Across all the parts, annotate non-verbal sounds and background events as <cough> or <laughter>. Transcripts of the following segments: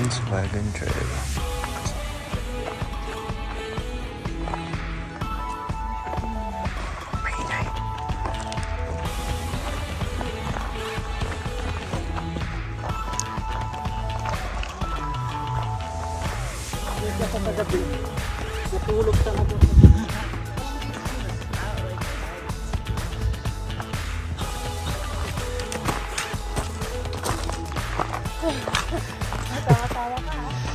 Volkswagen Trail. trailer. Oh, my God.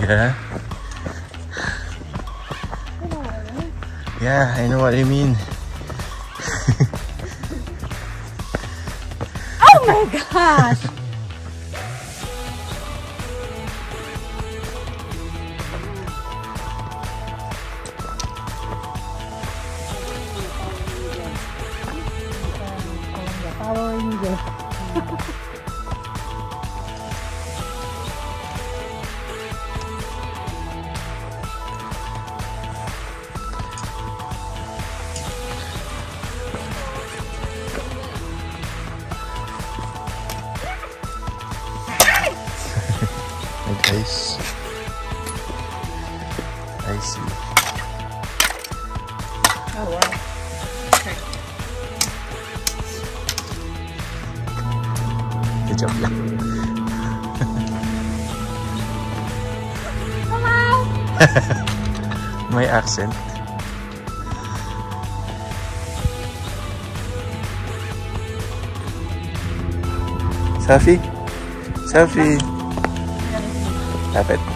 Yeah? Yeah, I know what you mean. <laughs> Oh my gosh! I see. Oh, wow. Job lang. <laughs> May accent. Selfie? Selfie! Lapit.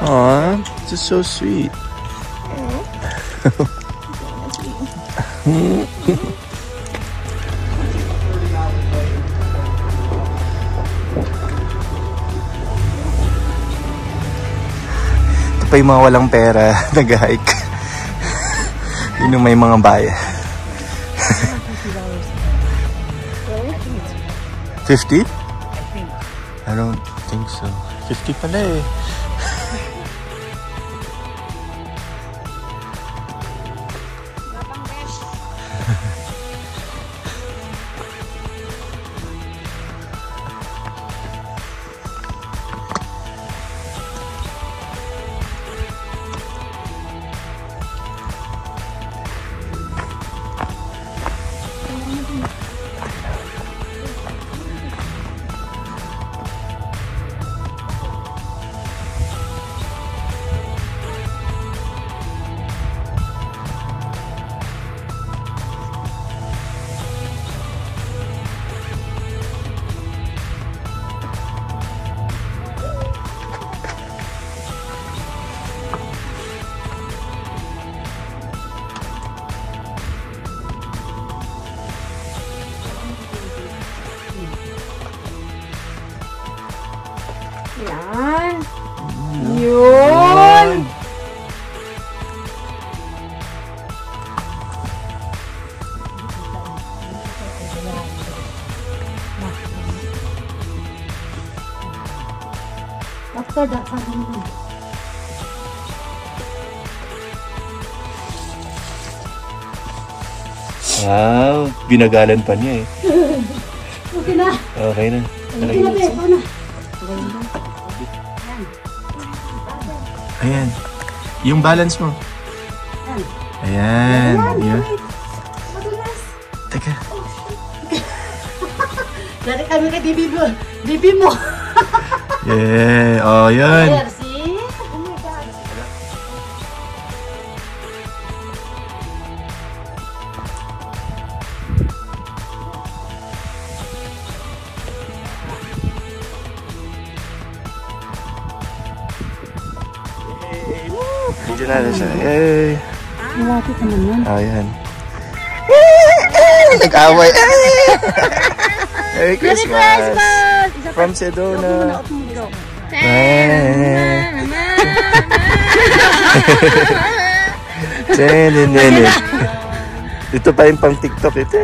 Aw, this is so sweet. Ito pa yung mga walang pera, <laughs> nag-hike. Yun yung may mga bayan. <laughs> 50? I don't think so. 50 pala eh. Wow, binagalan pa niya eh. <laughs> Okay na. Okay na. Okay na. Ito na. Ayan. Yung balance mo. Ayan. Yun. Madulas. Teka. <laughs> Dari kami kay Bibi mo. Bibi mo. Yeah. Oh, yan. There, Medyo na siya. Yay. Malapit naman yan. Ayan. Nag-away. Merry Christmas! From Sedona. Tsenenene. Ito pa yung pang TikTok ito.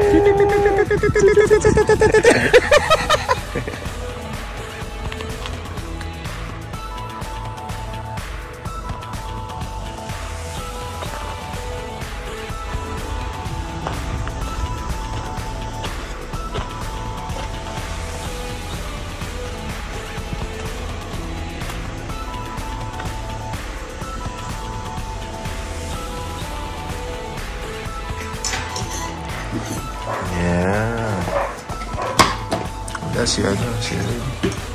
si si si